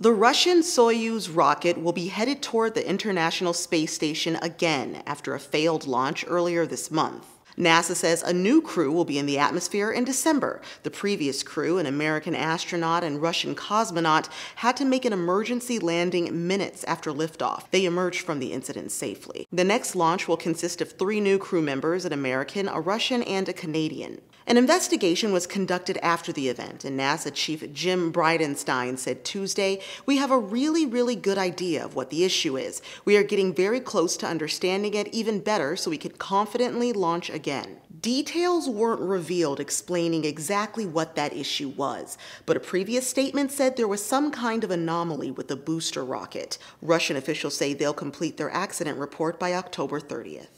The Russian Soyuz rocket will be headed toward the International Space Station again after a failed launch earlier this month. NASA says a new crew will be in the atmosphere in December. The previous crew, an American astronaut and Russian cosmonaut, had to make an emergency landing minutes after liftoff. They emerged from the incident safely. The next launch will consist of three new crew members an American, a Russian, and a Canadian. An investigation was conducted after the event, and NASA Chief Jim Bridenstine said Tuesday, We have a really, really good idea of what the issue is. We are getting very close to understanding it even better so we can confidently launch again. Details weren't revealed explaining exactly what that issue was, but a previous statement said there was some kind of anomaly with the booster rocket. Russian officials say they'll complete their accident report by October 30th.